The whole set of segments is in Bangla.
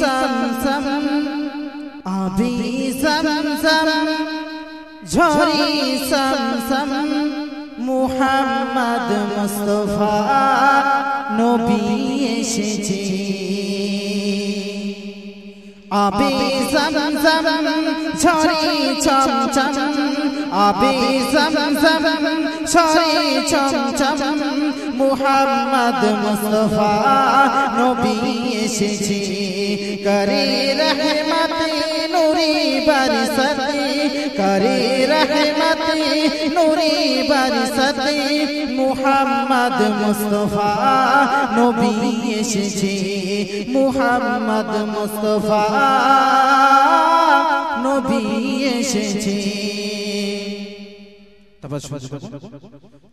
সমসম আবি সমসম ঝরি সমসম মুহাম্মদ মুস্তফা নবী এসেছে আবে জমজম ঝরে চমচম আবে জমজম ঝরে চমচম মুহাম্মদ মুস্তফা নবী এসেছে। করে রহমতে নুরি বরসতে করে রহমতে নুরি বরসতে মুহাম্মদ মুস্তফা নবী এসেছে। মুহাম্মদ মুস্তফা নবী এসেছে।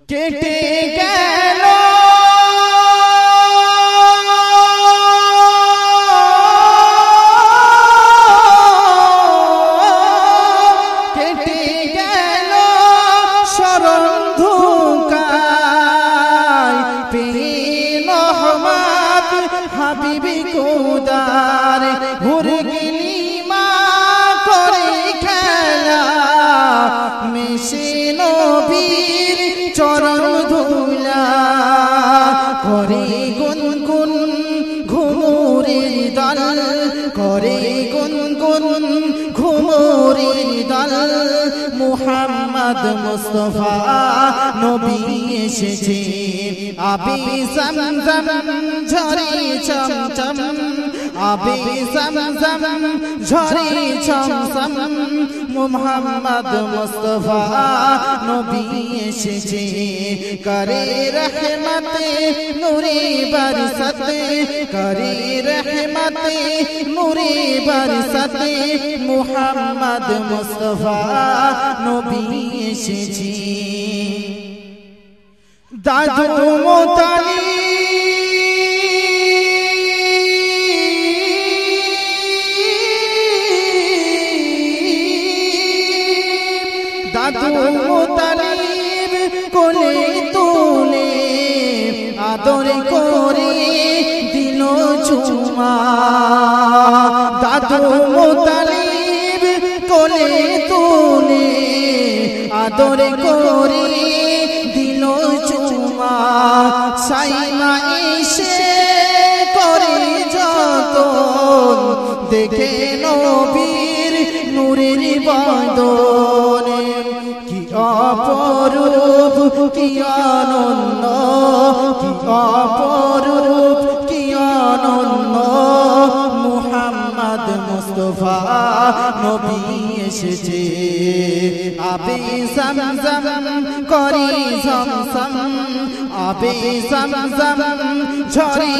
گیلو করে গুন গুন ঘুমোরে দল, করে গুন গুন ঘুমোরে দল। মুহাম্মদ মুস্তফা নবী এসেছে, আবি জমজম ঝরে চমচম আবি জমজম, ঝরে চমচম, মুহাম্মদ মুস্তফা নবী এসেছে। করে রহমতে নূরে বরসতে, করে রহমতে নূরে বরসতে, মুহাম্মদ মুস্তফা নবী এসেছে। দাদু মোতালি দাদু মোতালিব কোলে তুলে আদর করে দিল চুমা। দাদু মোতালিব কোলে তুলে আদর করে দিল চুমা। সাইমা এসে করে যত দেখে অপরূপ কি আনন্দ? কি অপরূপ কি আনন্দ? মুহাম্মদ মুস্তফা নবী এসেছে। আবে জমজম করি ঝমঝম আবে জমজম ঝরে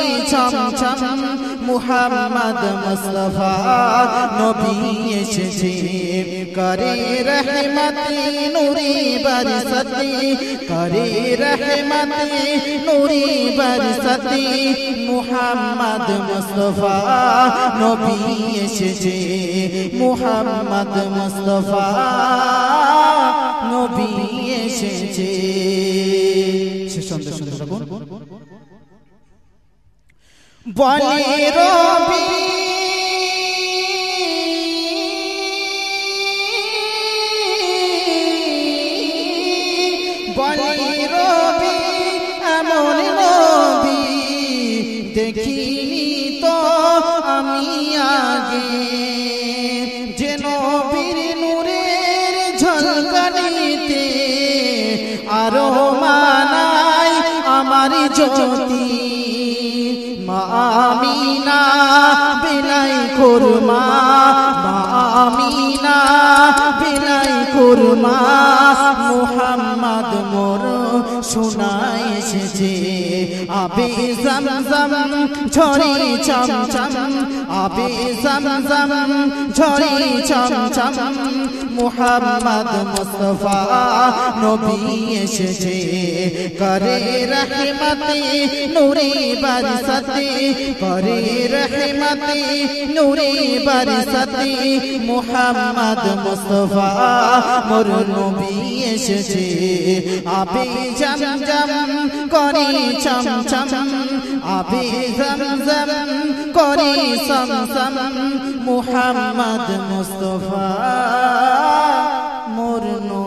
মুহাম্মদ মুস্তফা, নবী এসেছে। করে রহমতে নূরে বরসতে, করে রহমতে নূরে বরসতে, মুহাম্মদ মুস্তফা, নবী এসেছে। মুহাম্মদ মুস্তফা, নবী এসেছে। শেষ সন্দেশ শুনতে নবী দেখিনি তো আমি আগে যে নবীর নূরের ঝলকানিতে আরও মানাই আমার জ্যোতি মা আমিনা বিলাই কুরমা বামিনা বিলাই কুরমা মুহাম্মদ মোর শোনায় এসেছে। আবে জমজম ঝরে চমচম। আবে জমজম ঝরে চমচম। মুহাম্মদ মুস্তফা নবী এসেছে। করে রহমতে নূরে বরসতে, করে রহমতে নূরে বরসতে মুহাম্মদ মুস্তফা মোর নবী এসেছে। আবে চম করি চম আবি জম করি মুহাম্মদ মুস্তফা মোর নূর